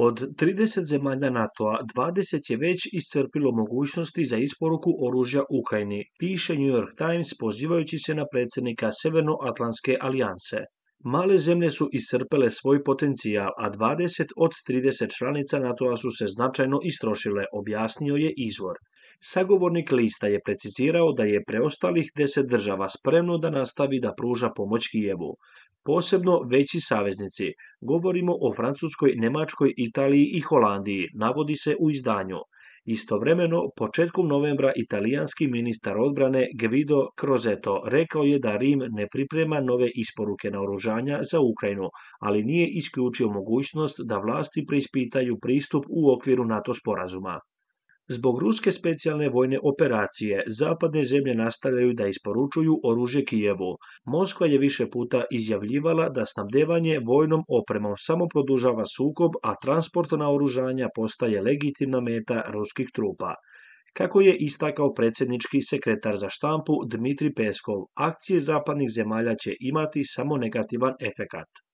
Od 30 zemalja NATO-a 20 je već iscrpilo mogućnosti za isporuku oružja Ukrajini, piše New York Times pozivajući se na predsjednika Severnoatlantske alijanse. Male zemlje su iscrpele svoj potencijal, a 20 od 30 članica NATO-a su se značajno istrošile, objasnio je izvor. Sagovornik lista je precizirao da je preostalih deset država spremno da nastavi da pruža pomoć Kijevu. Posebno veći saveznici, govorimo o Francuskoj, Njemačkoj, Italiji i Holandiji, navodi se u izdanju. Istovremeno, početkom novembra italijanski ministar odbrane Guido Crozetto rekao je da Rim ne priprema nove isporuke naoružanja za Ukrajinu, ali nije isključio mogućnost da vlasti preispitaju pristup u okviru NATO sporazuma. Zbog ruske specijalne vojne operacije, zapadne zemlje nastavljaju da isporučuju oružje Kijevu. Moskva je više puta izjavljivala da snabdevanje vojnom opremom samo produžava sukob, a transport naoružanja postaje legitimna meta ruskih trupa. Kako je istakao predsjednički sekretar za štampu Dmitri Peskov, akcije zapadnih zemalja će imati samo negativan efekat.